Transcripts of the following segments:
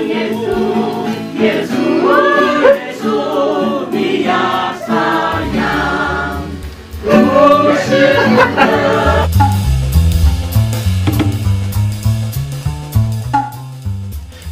耶稣耶稣耶稣你要撒野不是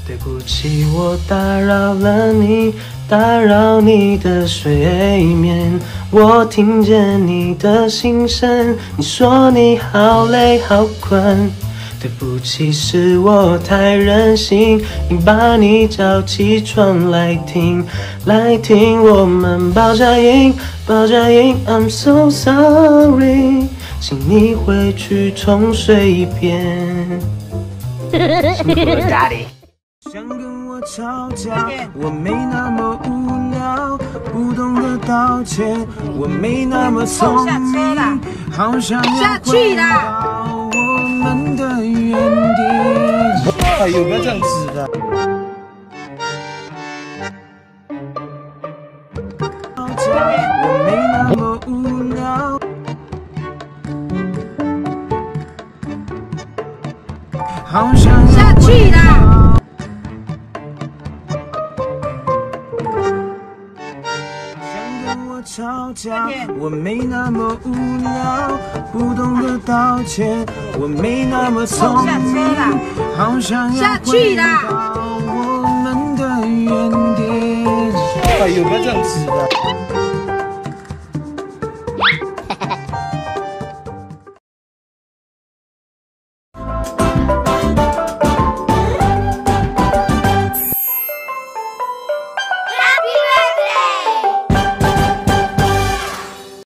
对不起我打扰了你打扰你的睡眠。我听见你的心声你说你好累好困。对不起，是我太任性，硬把你叫起床来听，来听我们爆炸音，爆炸音。I'm so sorry，请你回去重睡一遍。想跟我吵架，我没那么无聊，不懂得道歉，我没那么聪明，好想要回到样子的。好下去啦！想跟我吵架，我没那么无聊，不懂得道歉，我没那么聪明，好想要下回去啦到我们的原点。哎呦，不要这样子的。